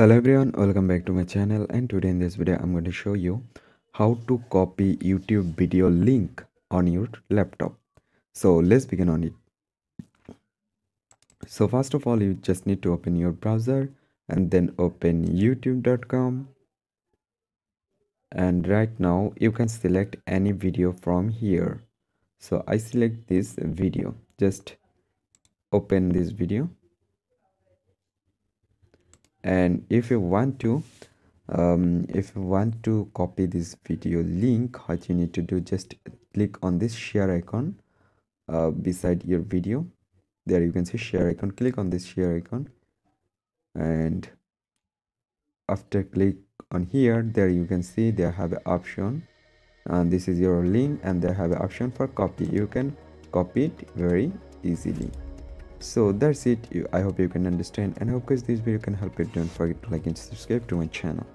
hello everyone welcome back to my channel and today in this video i'm going to show you how to copy youtube video link on your laptop. So let's begin on it. So first of all you just need to open your browser and then open youtube.com and right now you can select any video from here. So i select this video. Just open this video and if you want to um, if you want to copy this video link what you need to do just click on this share icon uh, beside your video. There you can see share icon. Click on this share icon. And after click on here there you can see they have an option. And this is your link and they have an option for copy. You can copy it very easily so that's it. I hope you can understand and I hope guys this video can help you. Don't forget to like and subscribe to my channel